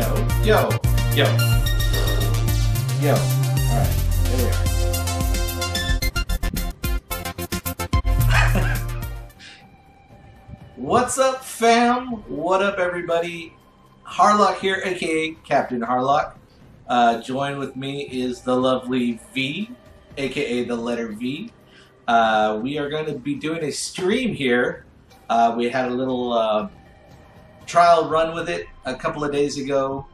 Yo. Yo. Yo. Yo. Alright, there we are. What's up, fam? What up, everybody? Harlock here, aka Captain Harlock. Uh, join with me is the lovely V, aka the letter V. Uh, we are going to be doing a stream here. Uh, we had a little uh, trial run with it a couple of days ago,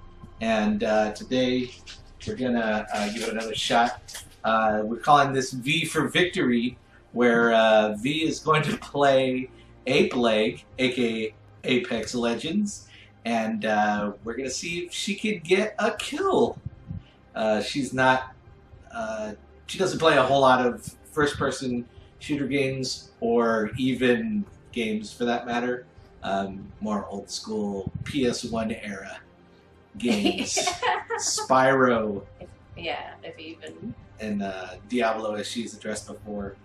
and uh, today we're to uh, give it another shot. Uh, we're calling this V for Victory, where uh, V is going to play Ape Leg, aka Apex Legends, and uh, we're to see if she can get a kill. Uh, she's not. She doesn't play a whole lot of first-person shooter games, or even games for that matter. Um, more old school PS1 era games, Spyro yeah, if even. and uh, Diablo, as she's addressed before.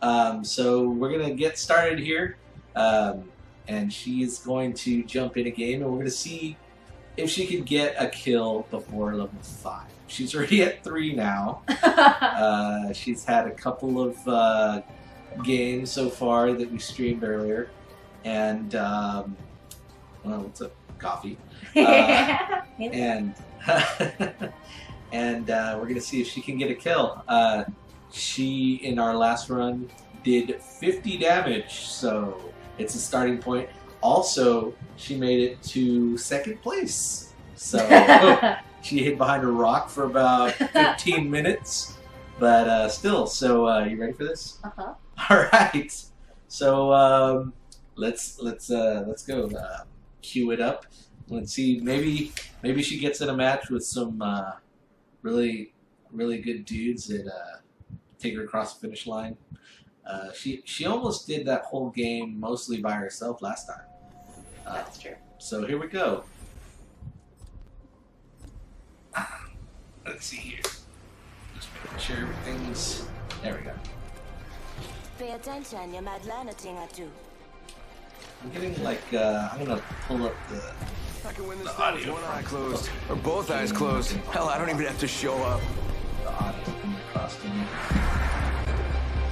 Um, so we're gonna get started here, um, and she's going to jump in a game, and we're gonna see if she can get a kill before level five. She's already at three now. Uh, she's had a couple of uh, games so far that we streamed earlier, and um, well, what's up, coffee? Uh, and and uh, we're gonna see if she can get a kill. Uh, she in our last run did 50 damage, so it's a starting point. Also, she made it to second place, so she hid behind a rock for about 15 minutes. But uh, still, so uh, you ready for this? uh-huh. All right. So um, let's let's uh, let's go. Uh, cue it up. Let's see. Maybe maybe she gets in a match with some uh, really really good dudes that uh, take her across the finish line. Uh, she she almost did that whole game mostly by herself last time. Uh, That's true. so here we go. Let's see here. Just making sure everything's. There we go. Pay attention, you might learn a thing or two. I'm getting like uh, I'm gonna pull up the. I can win this The audio one from eye it. closed, or both eyes closed. Hell, I don't even have to show up. the audio coming across to me.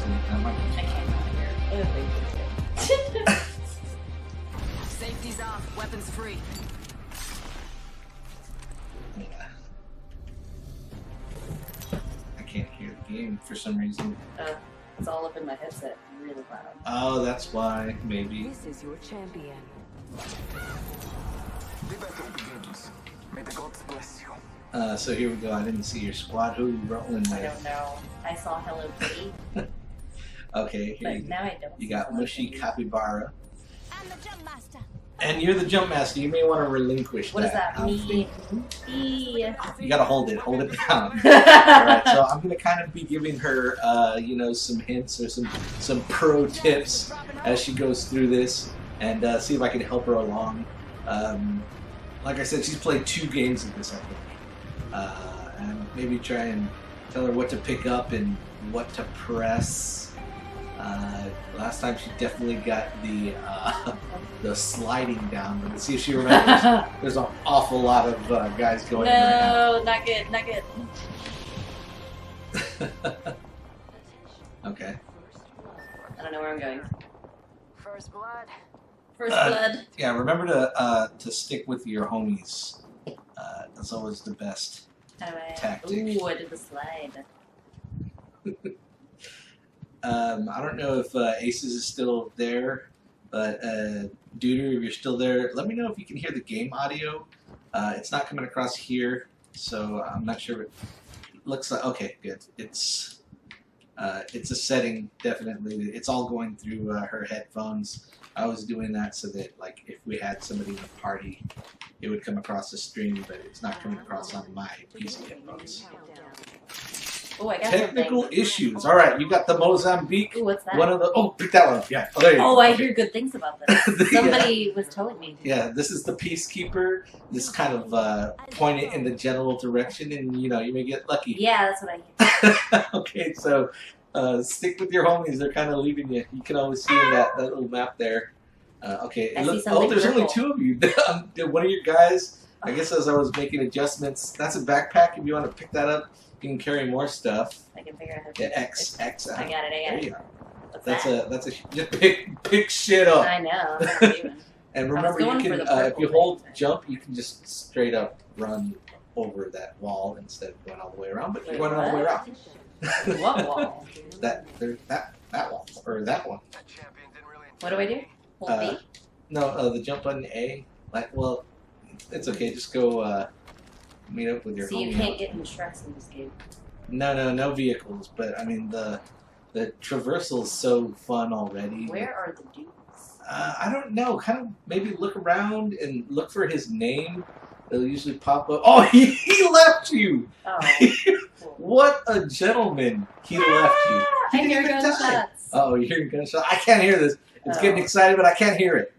So that might I can't hear. Safety's off, weapons free. yeah. I can't hear the game for some reason. Oh, that's why maybe. This is your champion. The battle begins. May the gods bless you. Uh, so here we go. I didn't see your squad. Who you rolling with? I don't know. I saw Hello Kitty, Okay, here but you, now I don't. you got Hello Mushy Kitty. Capybara, I'm the jump master. And you're the jump master. You may want to relinquish What does that. that mean? E. You gotta hold it. Hold it down. All right, so I'm gonna kind of be giving her, uh, you know, some hints or some some pro tips as she goes through this, and uh, see if I can help her along. Um, like I said, she's played two games of this, I think, uh, and maybe try and tell her what to pick up and what to press. Uh, last time she definitely got the uh, the sliding down, but let's see if she remembers. There's an awful lot of uh, guys going in right now. no, not good, not good. okay. I don't know where I'm going. First blood. First Uh, blood. Yeah, remember to uh, to stick with your homies. Uh, that's always the best. How I? tactic. Ooh, I did the slide. Um, I don't know if uh, Aces is still there, but uh, Duder, if you're still there, let me know if you can hear the game audio. Uh, it's not coming across here, so I'm not sure. It looks like okay, good. It's uh, it's a setting definitely. It's all going through uh, her headphones. I was doing that so that like if we had somebody in the party, it would come across the stream, but it's not coming across on my PC headphones. Oh, I got Technical something. issues. All right, you got the Mozambique. Ooh, what's that? One of the oh, pick that one. Yeah. Oh, there you oh, go. I Okay. hear good things about this. Yeah. Somebody was telling me. Yeah, this is the peacekeeper. This kind of uh, point it in the general direction, and you know you may get lucky. Yeah, that's what I hear. okay, so uh, stick with your homies. They're kind of leaving you. You can always see in that, that little map there. Uh, okay, I it see look- oh, there's only two of you. One of your guys I guess as I was making adjustments, that's a backpack. If you want to pick that up, you can carry more stuff. I can figure out how to. Yeah, X, X out. I got it. I There got you it. go. What's That's that? a that's a just pick pick shit up. I know. That's what I'm doing. And remember, you can uh, if you hold thing. jump, you can just straight up run over that wall instead of going all the way around. But Wait, you're going all the way around. What wall? that there, that that wall or that one. That champion didn't really What do I do? Hold Uh, B. No, uh, the jump button A. Like, well, it's okay. Just go uh, meet up with your So you can't get in the trucks in this game. No, no, no vehicles. But I mean, the the traversal is so fun already. Where are the dudes? Uh, I don't know. Kind of maybe look around and look for his name. It'll usually pop up. Oh, he, he left you. Oh. What a gentleman. He left you. Ah, He I hear gunshots. Oh, you're hearing gunshots. I can't hear this. It's Oh. getting excited, but I can't hear it.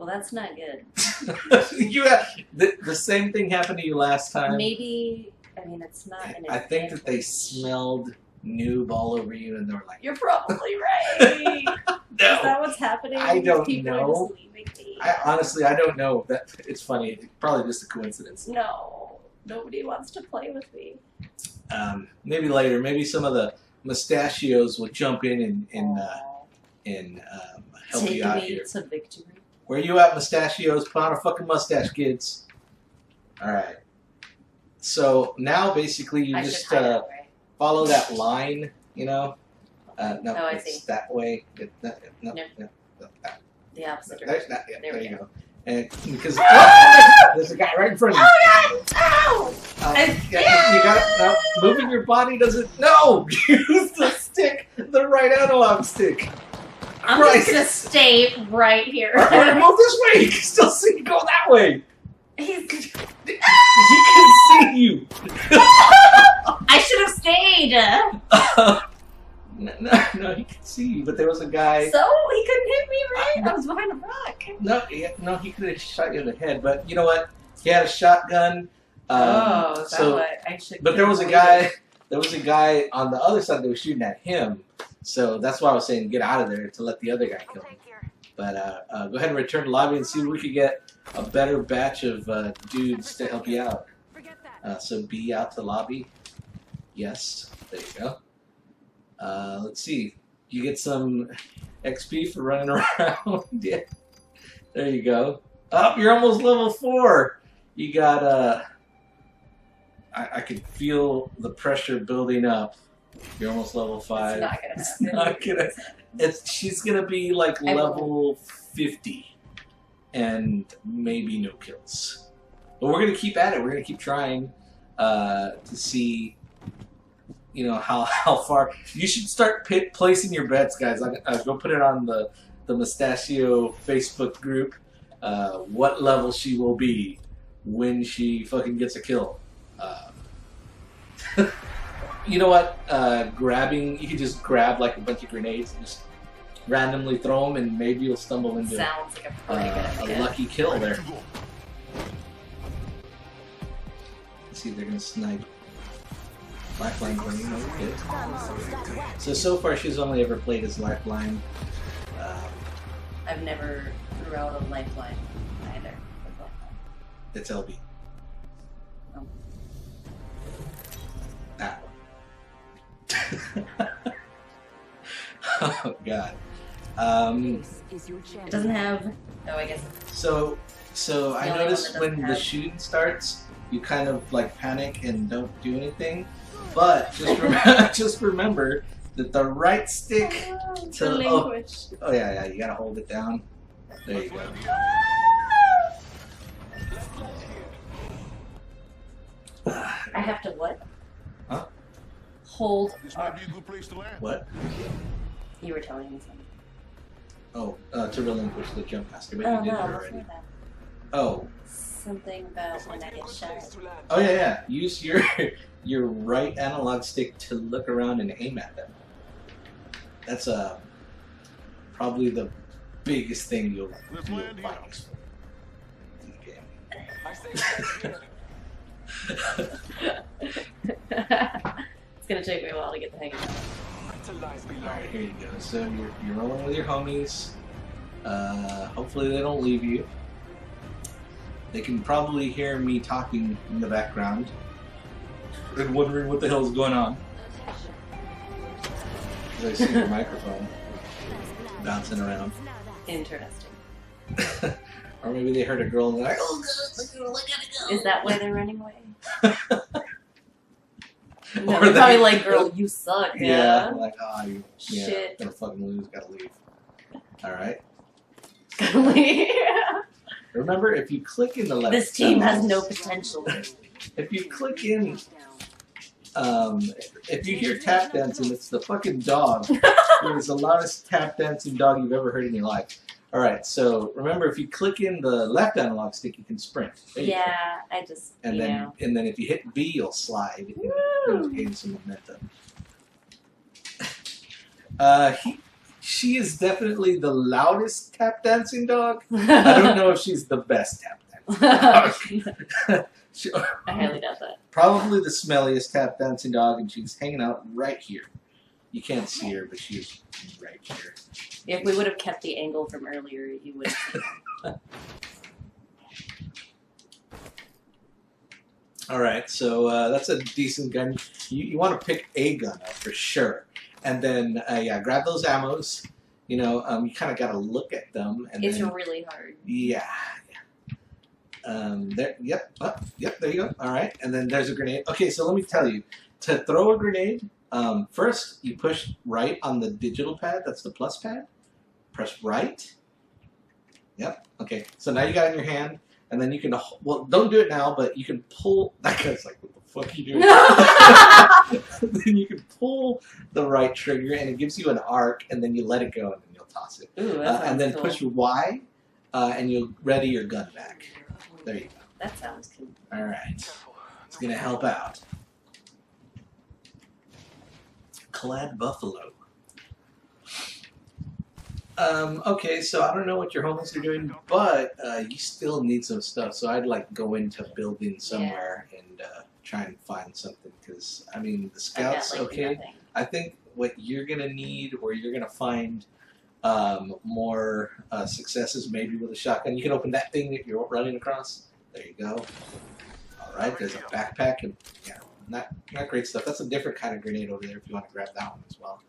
Well, that's not good. you have, the, the same thing happened to you last time. Maybe. I mean, it's not an I think that they smelled noob all over you, and they were like, You're probably right. no, Is that what's happening? I don't people know. Are just leaving. I honestly, I don't know. That it's funny. It's probably just a coincidence. No, nobody wants to play with me. Um, maybe later. Maybe some of the mustachios will jump in and and, uh, and um, help Take you out me here. to victory. Where you at, mustachios? Put on a fucking mustache, kids. All right. So now, basically, you I just uh, right? follow that line. You know. Uh, no, Oh, I it's that way. It, no, no, No. no, no, that- The opposite There, direction. yeah, There there, you go. go. And because Ah! there's a guy right in front of you. Oh God! Ow! Uh, I- yeah, you got no, moving your body doesn't. No, use the stick, the right analog stick. I'm Right. just gonna stay right here. Or, or move this way. You can still see you go that way. He's- He can see you. I should have stayed. no, no, no, he can see you. But there was a guy. So he couldn't hit me, right? I was behind a rock. No, he, no, he could have shot you in the head. But you know what? He had a shotgun. Um, oh, so what I should? But there was a guy. it? There was a guy on the other side that was shooting at him. So that's why I was saying get out of there to let the other guy kill him. But uh, uh, go ahead and return to lobby and see if we could get a better batch of uh, dudes to help you out. Uh, so be out to lobby. Yes, there you go. Uh, let's see. You get some XP for running around. yeah. There you go. Up, you're almost level four. You got uh I, I could feel the pressure building up. You're almost level five. It's not gonna happen. not gonna- It's she's gonna be like I level fifty, and maybe no kills. But we're gonna keep at it. We're gonna keep trying uh, to see, you know, how how far. You should start placing your bets, guys. I, I go put it on the the Mustachio Facebook group. Uh, what level she will be when she fucking gets a kill. Uh, you know what? Uh, grabbing, you can just grab like a bunch of grenades and just randomly throw them, and maybe you'll stumble into Sounds like a uh, a lucky kill there. Let's see if they're gonna snipe. Lifeline okay. So so far she's only ever played as Lifeline. Um, I've never threw out a lifeline either. lifeline. it's LB. Oh. oh god. Um, It doesn't have. Oh, I guess. So, so I The only one noticed when doesn't the have- shooting starts, you kind of like panic and don't do anything. But just remember, just remember that the right stick. Oh, to- relinquish. Oh yeah, yeah, you gotta hold it down. There you go. I have to what? Huh? Hold. This on. might be a good place to land. What? You were telling me something. Oh, uh, to relinquish the jump master, but Oh you did it no, already. Oh, Something about when I get shot. oh yeah, yeah. Use your your right analog stick to look around and aim at them. That's uh, probably the biggest thing you'll, you'll land find in the game. it's gonna take me a while to get the hang of it. Alright, here you go. So you're, you're rolling with your homies. Uh, hopefully they don't leave you. They can probably hear me talking in the background and wondering what the hell's going on. Because I see your microphone bouncing around. Interesting. or maybe they heard a girl and they're like, oh, God, I gotta go. Is that why they're running away? no, Or they're probably like, girl, you suck. Yeah, Yeah. like, ah, you yeah, Shit. gonna fucking lose, gotta leave. Alright. Remember, if you click in the left this team has no potential. If you click in, um, if you hear tap dancing, it's the fucking dog. it's the loudest tap dancing dog you've ever heard in your life. Alright, so remember, if you click in the left analog stick, you can sprint. There. Yeah, I just, And then, know. and then if you hit B, you'll slide. and gain some momentum. Uh, he, she is definitely the loudest tap dancing dog. I don't know if she's the best tap dancing dog. She- I highly doubt that. probably the smelliest tap dancing dog, and she's hanging out right here. You can't see her, but she's right here. If we would have kept the angle from earlier, you would have All right, so uh, that's a decent gun. You, you want to pick a gun up for sure, and then uh, yeah, grab those ammos. You know, um, you kind of got to look at them, and It's then really hard. yeah, yeah. Um, there, yep, yep. There you go. All right, and then there's a grenade. Okay, so let me tell you, to throw a grenade, um, first you push right on the digital pad. That's the plus pad. Press right. Yep. Okay. So now you got it in your hand, and then you can. Well, don't do it now, but you can pull. That guy's like, "What the fuck are you doing?" then you can pull the right trigger, and it gives you an arc, and then you let it go, and then you'll toss it. Ooh, Uh, and then cool. push Y, uh, and you'll ready your gun back. There you go. That sounds cool. All right, it's gonna help out. Clad Buffalo. Um, okay, so I don't know what your homies are doing, but uh, you still need some stuff. So I'd like go into a building somewhere and uh, try and find something because I mean the got scouts. like okay, nothing. I think what you're gonna need, or you're gonna find um, more uh, successes, maybe with a shotgun. You can open that thing that you're running across. There you go. All right, there's a backpack and yeah, not not great stuff. That's a different kind of grenade over there. If you want to grab that one as well,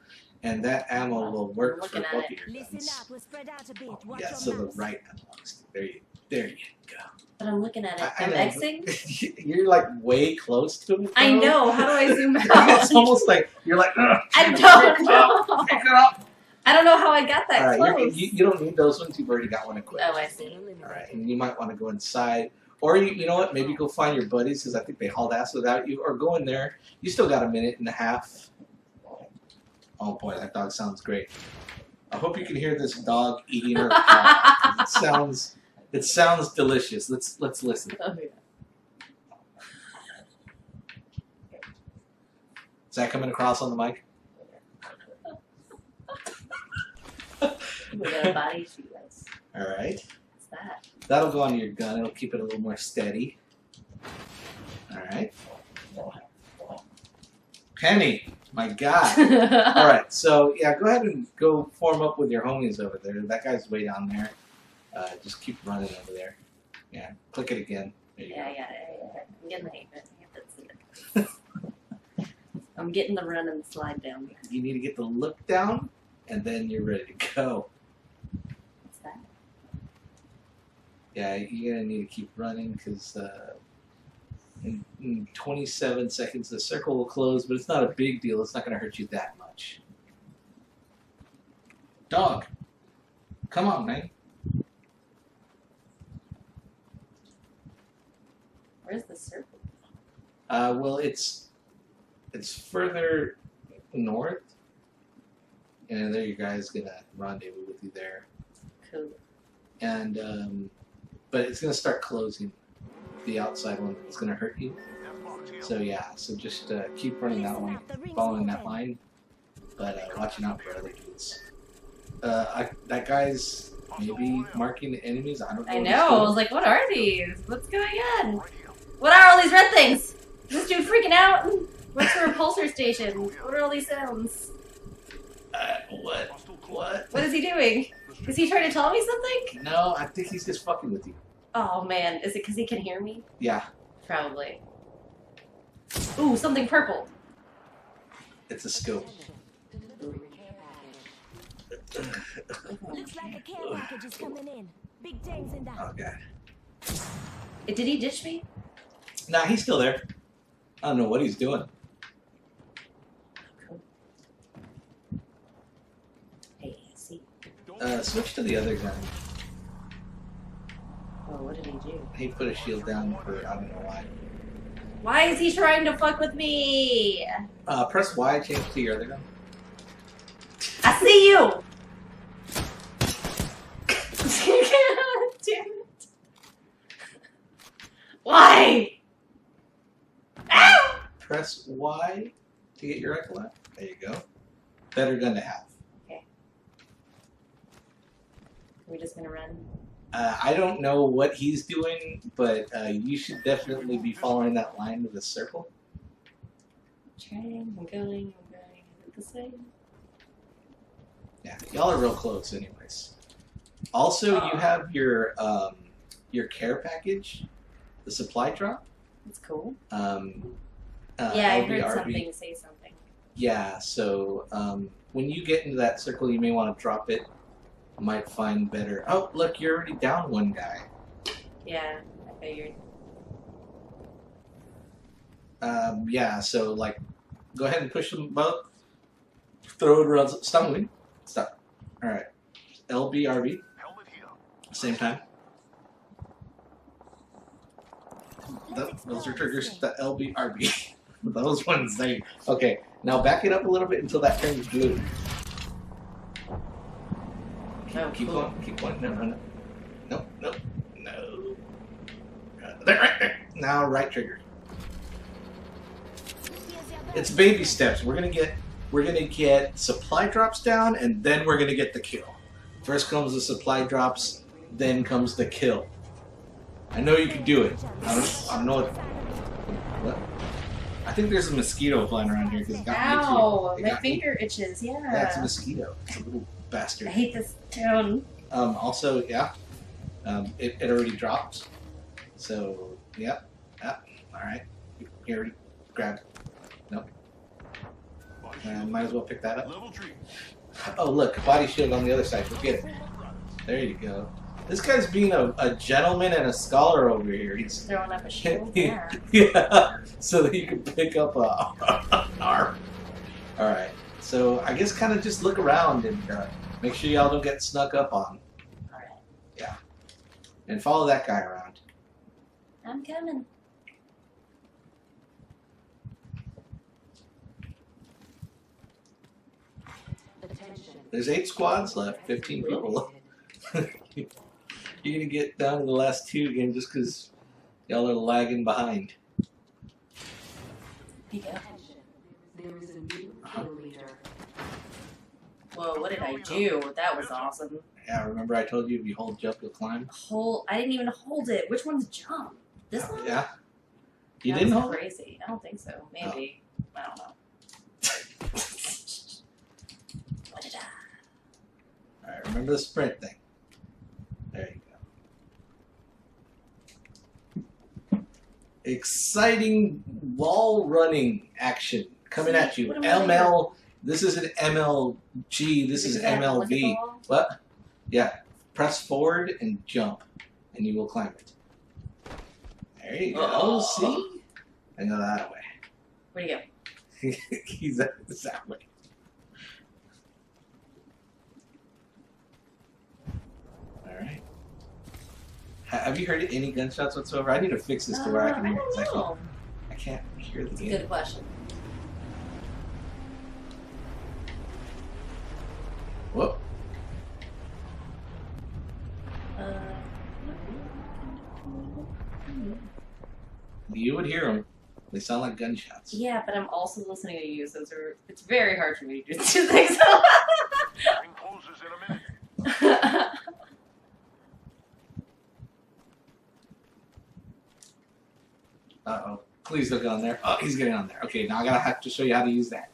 and that ammo will work for both of your guns. up, we'll spread out a bit. Oh, Watch Yeah, your so the right analog stick. There you, there you go. But I'm looking at it. I- I I'm know, Xing. you're like way close to it. I know. How do I zoom out? it's almost like you're like. "Ugh, I don't it up, know. Pick it up. I don't know how I got that All right, you're, close. you, you don't need those ones. You've already got one equipped. oh, I see. All right, and you might want to go inside, or you, you know what? Maybe go find your buddies because I think they hauled ass without you, or go in there. You still got a minute and a half. Oh boy, that dog sounds great. I hope you can hear this dog eating her it sounds, it sounds delicious. Let's let's listen. Oh, yeah. Is that coming across on the mic? We a body she does. All right, What's that? That'll go on your gun. It'll keep it a little more steady. All right, Penny, my God. All right, so yeah, go ahead and go form up with your homies over there. That guy's way down there. Uh, just keep running over there. Yeah, click it again. Yeah, go. I got it. I got it. I'm getting the hang of it. That's it. I'm getting the run and the slide down. You need to get the look down, and then you're ready to go. What's that? Yeah, you're gonna need to keep running because uh, in, in 27 seconds the circle will close, but it's not a big deal. It's not gonna hurt you that much. Dog, come on, man. Where's the circle? Uh, well, it's it's further north, and there you guys gonna rendezvous with you there, Cool. and um, but it's gonna start closing. The outside one It's gonna hurt you. So yeah, so just uh, keep running that one, up, the ring's following that line, but uh, watching out for other dudes. Uh, I, that guy's maybe marking the enemies. I don't know. I know. I was like, what are these? What's going on? What are all these red things? Is this dude freaking out? What's the repulsor station? What are all these sounds? Uh, what? What? What is he doing? Is he trying to tell me something? No, I think he's just fucking with you. Oh man, is it because he can hear me? Yeah, Probably. Ooh, something purple. it's a scope. Looks like a care package is coming in. Big things in that. Oh god. Did he ditch me? Nah, he's still there. I don't know what he's doing. Hey, see. Uh, switch to the other gun. Oh, what did he do? He put a shield down for I don't know why. Why is he trying to fuck with me? Uh, press Y, change to your other gun. I see you. Damn it. Why? Ow! Press Y to get your rifle out. There you go. Better gun to have. We're just gonna run. Uh, I don't know what he's doing, but uh, you should definitely be following that line with a circle. Trying, I'm going, I'm going. Is it the same? Yeah, y'all are real close, anyways. Also, you have your um, your care package, the supply drop. It's cool. Um, uh, yeah, I heard something say something. Yeah, so um, when you get into that circle, you may want to drop it. Might find better. Oh, look, you're already down one guy. Yeah, I figured. Um, yeah, so like, go ahead and push them both. Throw it around. Stop moving. Stop. All right. LBRB. Same time. Th- those are triggers. The LBRB. those ones. They. Okay. Now back it up a little bit until that turns blue. Oh, Keep cool. going. Keep going. No, no, no. No, no, no. Uh, There, right there. Now right trigger. It's baby steps. We're gonna get we're gonna get supply drops down, and then we're gonna get the kill. First comes the supply drops, then comes the kill. I know you can do it. I don't, I don't know what. What? I think there's a mosquito flying around here because it got Ow! me too. It My finger itches. Yeah. That's a mosquito. It's a little bastard. I hate this town. Um, also, yeah, um, it, it already dropped. So, yep, yep, all right. You already grabbed. Nope. Uh, might as well pick that up. Level. Oh, look, body shield on the other side. Forget it. There you go. This guy's being a, a gentleman and a scholar over here. He's Throwing up a shield. yeah, Yeah. so that you can pick up a an arm. All right. So I guess kind of just look around and uh, make sure y'all don't get snuck up on. Alright. Yeah. And follow that guy around. I'm coming. There's eight squads left, 15 people left. You're gonna get down to the last two again just because y'all are lagging behind. Peek out. There is a new Uh-huh. kill leader. Whoa, what did I do? That was awesome. Yeah, remember I told you if you hold jump, you'll climb? Hold. I didn't even hold it. Which one's jump? This one? Yeah. You That's didn't hold? crazy. I don't think so. Maybe. I don't know. What did I? Alright, remember the sprint thing. There you go. Exciting wall running action coming at you. ML. This is an MLG. This is that MLV. What? Yeah. Press forward and jump, and you will climb it. There you go. Oh. See? I go that way. Where'd he go? He's that, that way. All right. Have you heard any gunshots whatsoever? I need to fix this to where I Uh, can hear. 'cause I, can't, know. I can't hear the game. good question. Whoop. Uh, You would hear them. They sound like gunshots. yeah, but I'm also listening to you, so it's, it's very hard for me to do two things. Ring closes in a minute. Uh oh. Please don't get on there. Oh, he's getting on there. Okay, now I gotta have to show you how to use that.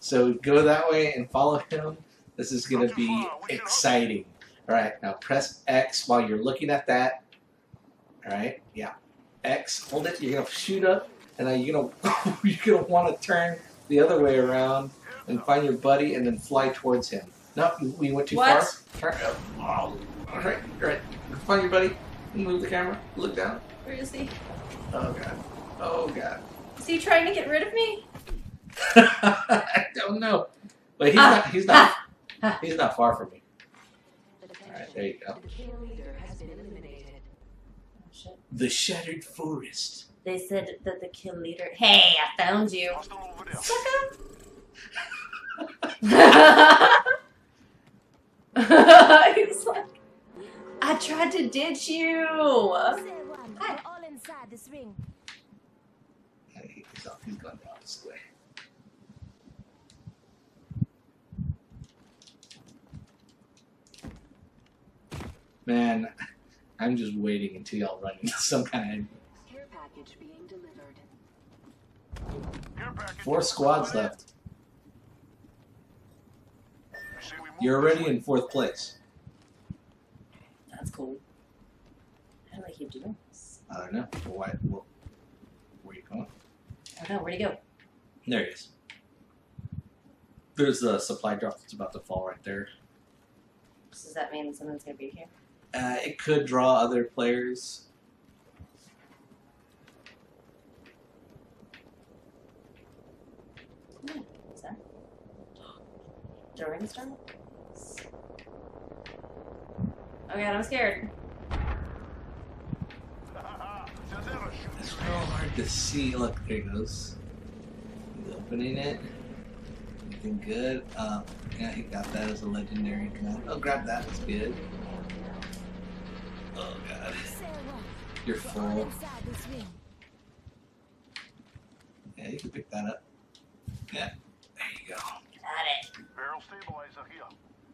So go that way and follow him. This is gonna be exciting. All right, now press X while you're looking at that. All right. Yeah. X. Hold it. You're gonna shoot up, and then you're gonna you're gonna want to turn the other way around and find your buddy, and then fly towards him. No, we went too What? far. Turn up. Oh. All right. All right. Find your buddy. Move the camera. Look down. Where is he? Oh god. Oh god. Is he trying to get rid of me? I don't know, but he's Ah, not. He's not. ah. He's not far from me. All right. There you go. The kill leader has been eliminated. Oh, shit. The Shattered Forest. They said that the kill leader. Hey, I found you. Hostile over there. He's like, I tried to ditch you. Say. Hi. All inside this ring. Hey, he's off. He's gone down this way. Man, I'm just waiting until y'all run into some kind Care package being delivered. Of four squads left. You say we move You're already in fourth place. That's cool. How do I keep doing this? I don't know. Why? Where, where you going? I don't know. Where'd he go? There he is. There's the supply drop that's about to fall right there. Does that mean someone's gonna be here? Uh, it could draw other players. Is that? During storm? Oh god, I'm scared. Says ever, shoot It's real hard to see. Look, there he goes. He's opening it. Anything good? Um, yeah, he got that as a legendary gun. Oh, grab that. That's good. Oh god, Say one. You're full. inside this ring. Yeah, you can pick that up. Yeah, there you go. Got it. Barrel stabilizer here.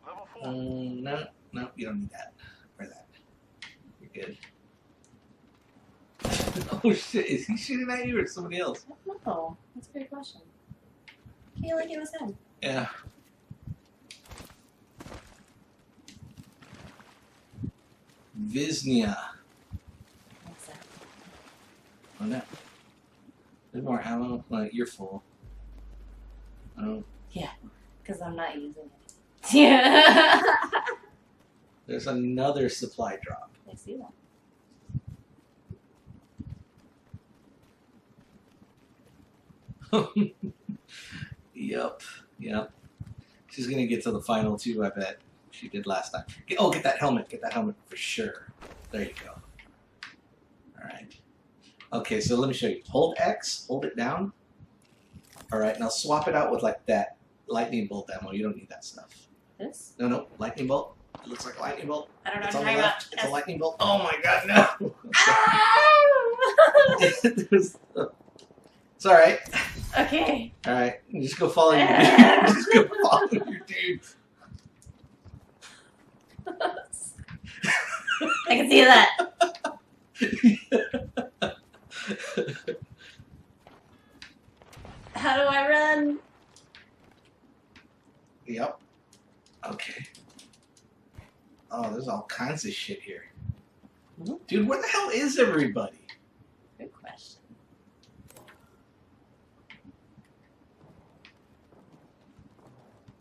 Level four. Um, no, no, you don't need that. Or that. You're good. oh shit! Is he shooting at you or somebody else? I don't know. That's a great question. Can you like it was him? Yeah. Visnia. Oh no. There's more ammo. Like you're full. Oh, Yeah, Because I'm not using it. Yeah. there's another supply drop. I see that. yep. Yep. She's gonna get to the final two. I bet she did last time. Get- Oh, get that helmet. Get that helmet for sure. There you go. All right. Okay, so let me show you. Hold X. Hold it down. All right. Now swap it out with like that lightning bolt ammo. You don't need that stuff. This? No, no. Lightning bolt. It looks like a lightning bolt. I don't know It's what on you're the talking left. about. It's a lightning bolt. Oh my god, no. Ah! It's all right. okay. All right, just go follow your dude. just go follow your dude. I can see that. How do I run? Yep. Okay. Oh, there's all kinds of shit here. Dude, where the hell is everybody? Good question.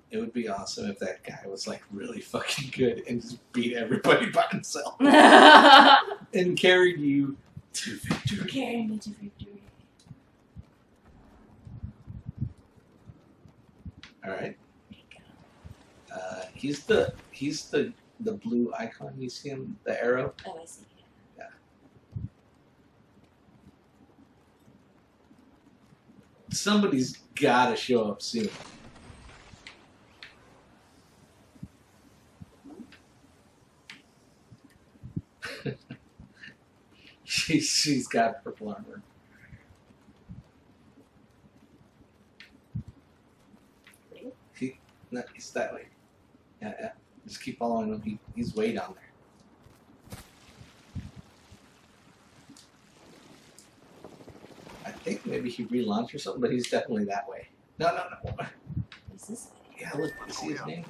It would be awesome if that guy was like really fucking good and just beat everybody by himself and carried you to victory. Carry me to victory. All right. Uh, he's the he's the the blue icon. You see him, the arrow. Oh, I see. Yeah. Somebody's got to show up soon. she, she's got purple armor. He, no, he's that way. Yeah, yeah. Just keep following him. He, he's way down there. I think maybe he relaunched or something, but he's definitely that way. No, no, no. What's this? Yeah, look, you see his oh, name?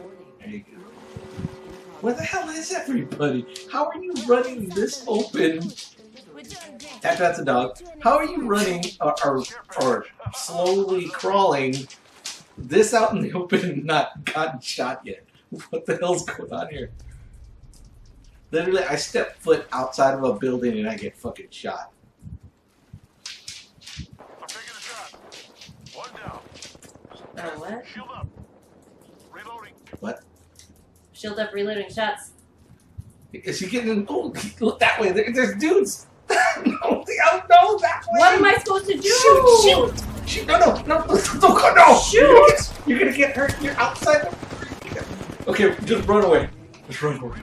Warning. There you go. In Where the hell is everybody? How are you running this open? That, that's a dog. How are you running or, or, or slowly crawling this out in the open and not gotten shot yet? What the hell's going on here? Literally, I step foot outside of a building and I get fucking shot. I'm taking a shot. One down. Oh, what? Shield up. Reloading. Shield up, reloading shots. Is he getting in? Oh, look that way. There, there's dudes. no, no, that way. What am I supposed to do? Shoot, shoot, shoot. No, no, no, don't go, no. Shoot. You're gonna, get, you're gonna get hurt. You're outside. Okay, just run away. Just run away.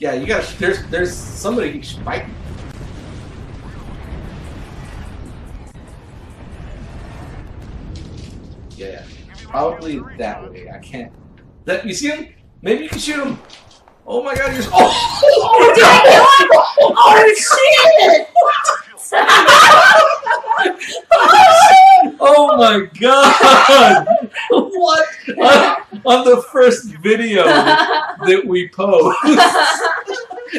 Yeah, you gotta. There's, there's somebody who's fighting. Yeah, probably that way. I can't. That you see him? Maybe you can shoot him. Oh my God! You're. s- Oh! Oh, oh shit! Oh my god! what? On, on the first video that we post,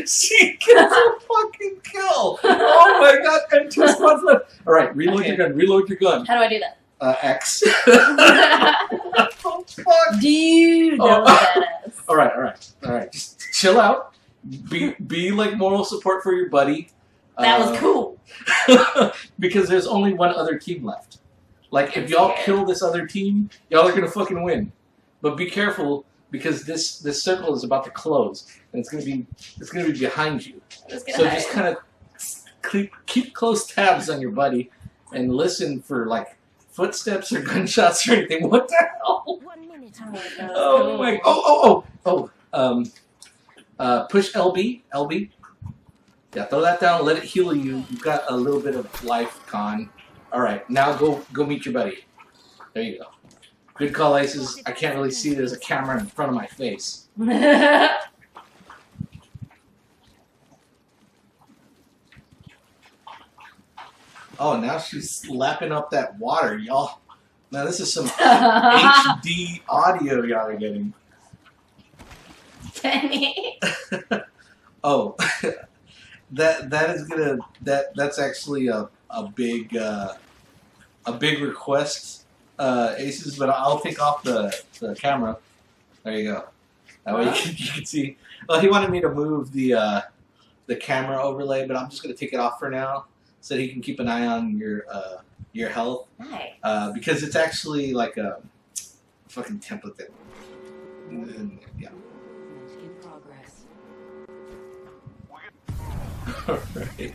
she gets a fucking kill! Oh my god! And two spots left. Alright, reload your gun, reload your gun. How do I do that? Uh, X. what the fuck? Dude, that Oh. was. Alright, alright, alright. Just chill out. Be, be like moral support for your buddy. That Uh, was cool. because there's only one other team left. Like if y'all kill this other team, y'all are gonna fucking win. But be careful because this this circle is about to close and it's gonna be it's gonna be behind you. So hide. just kind of keep keep close tabs on your buddy and listen for like footsteps or gunshots or anything. What the hell? One minute. Oh, Oh my! Oh oh oh oh! Um, uh, push LB LB. Yeah, throw that down. Let it heal you. You've got a little bit of life con. All right, now go go meet your buddy. There you go. Good call, Aces. I can't really see. There's a camera in front of my face. Oh, now she's lapping up that water, y'all. Now this is some HD audio y'all are getting. Penny. Oh, that that is gonna that that's actually a a big uh, a big request, uh, Aces. But I'll take off the the camera. There you go. That way you can, you can see. Well, he wanted me to move the uh, the camera overlay, but I'm just gonna take it off for now, so that he can keep an eye on your uh, your health. Nice. uh, because it's actually like a fucking template that. Yeah. In progress. Alright.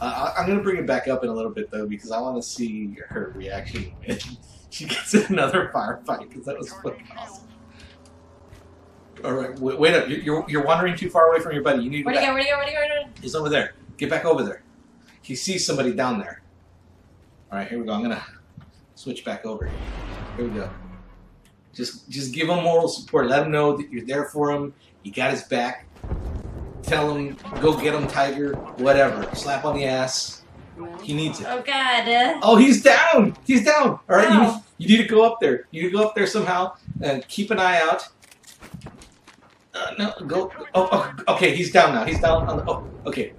Uh, I- I'm gonna bring it back up in a little bit though because I want to see her reaction when she gets another firefight because that was fucking awesome. All right, wait, wait up! You're, you're you're wandering too far away from your buddy. You need to Where'd go back. go? Where'd he go? Where'd he go? Where'd he go? He's over there. Get back over there. He sees somebody down there. All right, here we go. I'm gonna switch back over. Here, we go. Just just give him moral support. Let him know that you're there for him. You got his back. Tell him, go get him, Tiger. Whatever. Slap on the ass. He needs it. Oh god. Oh, he's down. He's down. All right, you, you need to go up there. You need to go up there somehow and keep an eye out. Uh, no, go. Oh, oh, okay. He's down now. He's down on the. Oh, okay.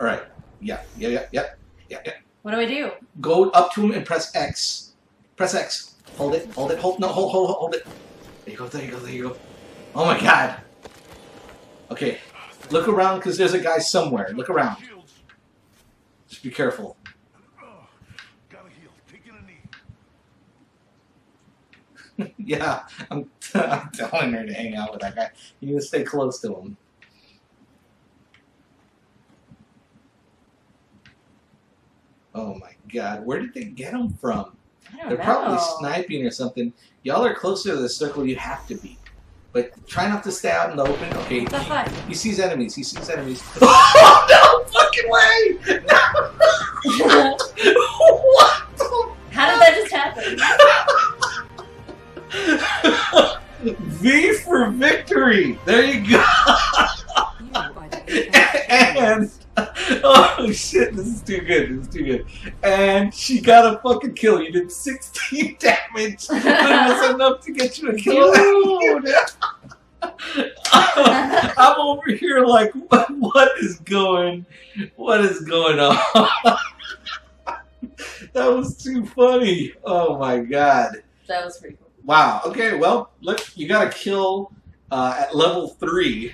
All right. Yeah, yeah, yeah, yeah, yeah, yeah. What do I do? Go up to him and press X. Press X. Hold it. Hold it. Hold. No. Hold. Hold. Hold it. There you go. There you go. There you go. Oh my God. Okay. Look around because there's a guy somewhere. Look around. Just be careful. Gotta heal. Taking a knee. yeah, I'm, I'm telling her to hang out with that guy. You need to stay close to him. Oh my god, where did they get them from? I don't They're know. probably sniping or something. Y'all are closer to the circle you have to be. But try not to stay out in the open. Okay, he, he sees enemies. He sees enemies. Oh no! Fucking way! No! what How did that just happen? V for victory. There you go. And oh shit, this is too good. This is too good. And she got a fucking kill. You did 16 damage. But it was enough to get you a kill. I'm over here like, what, what is going, what is going on? that was too funny. Oh my god. That was pretty cool. Wow. Okay. Well, look, you got to kill uh, at level three,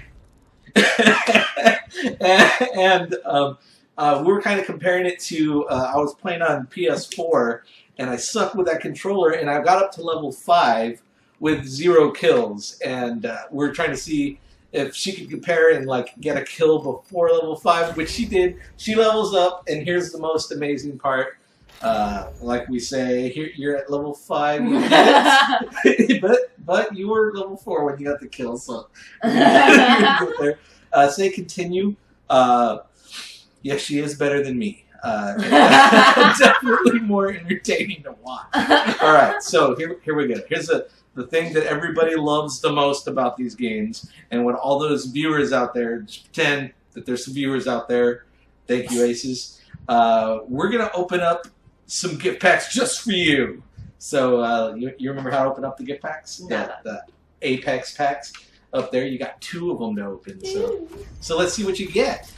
and um, uh, we were kind of comparing it to. Uh, I was playing on PS4, and I sucked with that controller, and I got up to level five with zero kills, and uh, we are trying to see if she could compare and like get a kill before level five, which she did. She levels up, and here's the most amazing part. Uh, like we say, here you're at level five, you get it. but but you were level four when you got the kill, so you get there. Uh, say continue. Uh, yes, she is better than me. Uh, definitely more entertaining to watch. All right, so here here we go. Here's the the thing that everybody loves the most about these games, and what all those viewers out there just pretend that there's some viewers out there. Thank you, Aces. Uh, we're gonna open up some gift packs just for you. So uh, you, you remember how to open up the gift packs? No. The, the Apex packs up there. You got two of them to open. So so let's see what you get.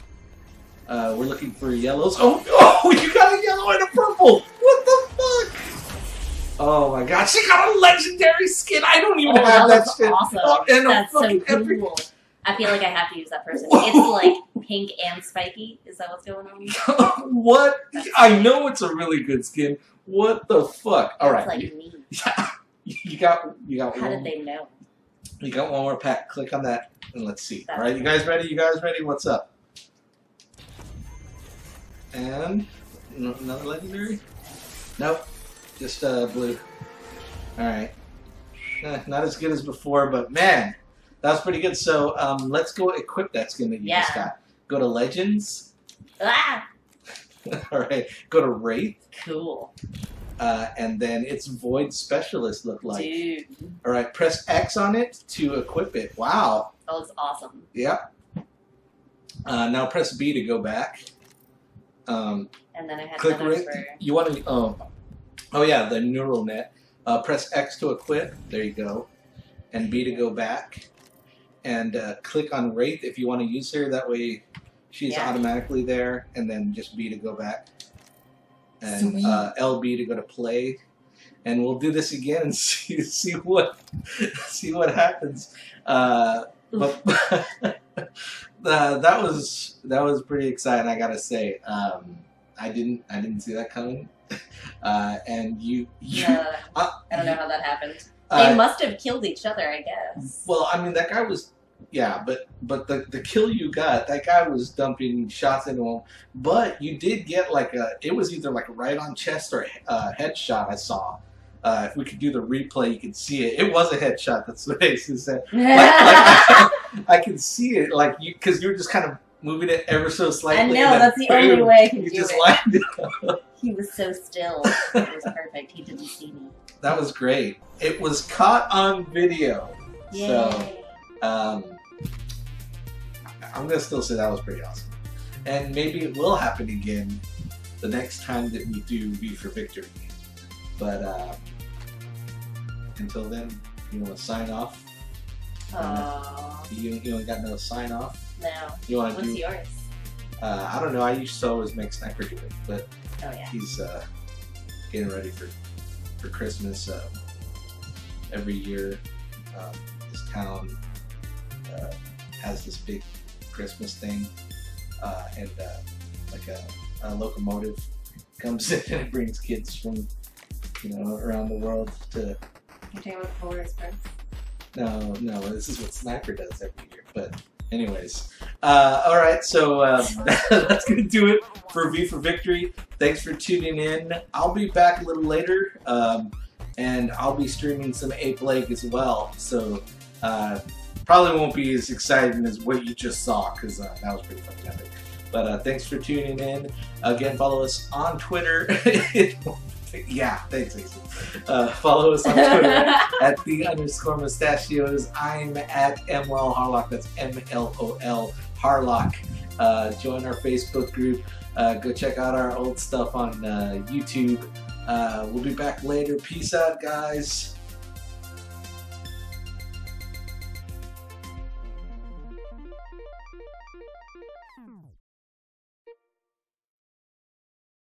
Uh, we're looking for yellows. Oh, oh, you got a yellow and a purple. What the fuck? Oh my god, she got a legendary skin. I don't even Oh, have that that looks skin. awesome. Oh, and That's so fucking epic- cool. I feel like I have to use that person. Whoa. It's like pink and spiky. Is that what's going on? what? I know it's a really good skin. What the fuck? All right, It's like me. you got you got How one. did they know? You got one more pack. Click on that and let's see. That's All right, you guys ready? You guys ready? What's up? And another legendary? Nope, just uh, blue. All right, Eh, not as good as before, but man, that was pretty good. So um, let's go equip that skin that you just got. Go to Legends. Ah, All right, go to Wraith, cool, uh, and then it's Void Specialist. Look like. dude. All right, press X on it to equip it. Wow. That looks awesome. Yep. Uh, now press B to go back. Um, And then I had click right. for You want to? Oh, oh yeah, the neural net. Uh, press X to equip. There you go. And B to go back. And uh, click on Wraith if you want to use her. That way, she's Yeah. automatically there. And then just B to go back. And uh, LB to go to play. And we'll do this again and see see what see what happens. Uh, but uh, that was that was pretty exciting. I gotta say, um, I didn't I didn't see that coming. Uh, and you, you Yeah, uh, I don't know how that happened. They must have killed each other, I guess. well, I mean that guy was yeah, but but the the kill you got, that guy was dumping shots into him. But you did get like a it was either like a right on chest or a uh, headshot. I saw. Uh, if we could do the replay, you could see it. It was a headshot. That's what said. like, like, I can see it, like you, because you were just kind of moving it ever so slightly. I and know, that's the only way I You do just it. it. he was so still. It was perfect. He didn't see me. That was great. It was caught on video. Yay. So, um, I'm gonna still say that was pretty awesome, and maybe it will happen again the next time that we do V for Victory. But uh, until then, you want to sign off? Aw, You you ain't got no sign off. no. You want to What's do? yours? Uh, I don't know. I used to always make Sniper do it, but Oh, yeah. he's uh, getting ready for for Christmas. Uh, every year, um, this town uh, has this big Christmas thing, uh, and uh, like a, a locomotive comes in and brings kids from you know around the world to. You're talking about Polar Express? No, no, this is what Sniper does every year. But anyways, uh, all right. So um, that's gonna do it for V for Victory. Thanks for tuning in. I'll be back a little later, um, and I'll be streaming some Ape Leg as well. So uh, probably won't be as exciting as what you just saw because uh, that was pretty fucking epic. But uh, thanks for tuning in. Again, follow us on Twitter. yeah, thanks, Jason. Uh, follow us on Twitter at the underscore mustachios. I'm at MLOL Harlock. That's M L O L Harlock. Uh, join our Facebook group. Uh, go check out our old stuff on uh, YouTube. Uh, we'll be back later. Peace out, guys.